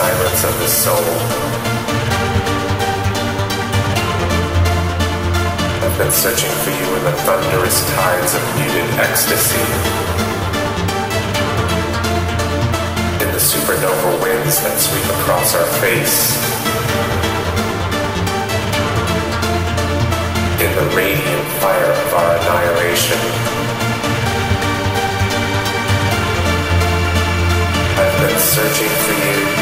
silence of the soul. I've been searching for you in the thunderous tides of muted ecstasy. In the supernova winds that sweep across our face. Searching for you